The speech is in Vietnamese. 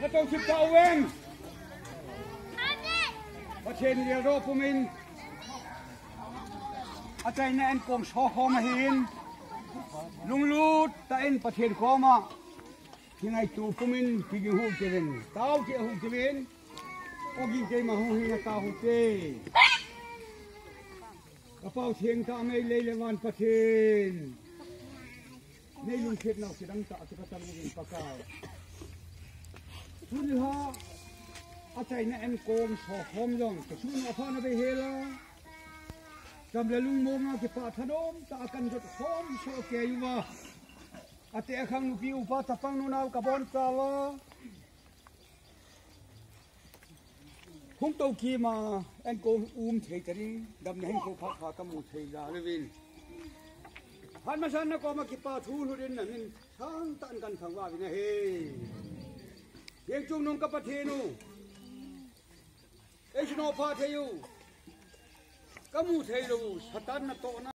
Met onze pauwen. Wat zijn die roepen in? Als hij naar een komst hoog heen. Lungloed, daar een patiënt komen. Hier naar toe komen in, die je hoek te winnen. Touw die hoek te winnen. Ook in thema hoe hier naar touw te. Kapau thieng ta ngay lelewan patin. Nay lung khit nao si dang ta si kasar mo din pakaw. ชุนฮะอาใจในเอ็นโกมสอบหอมยองแต่ชุนอภานไปเฮลาจำเลยลุงมงอาเก็บปาถนมตากันจดหอมโชเกยวะอาเตะขังนุกิอุปาตะฟังนุนาวกบอนตาลาคงตัวกีมาเอ็นโกมอุ้มเทจริงดำเนินโคพักพากมูเทจาเลวินหันมาฉันนะก็มากิปาทูลุดินนั่นทางตันกันทางว่าวินะเฮ chung nung kapat henu ấy nó pha theo kamu theo satan nát to na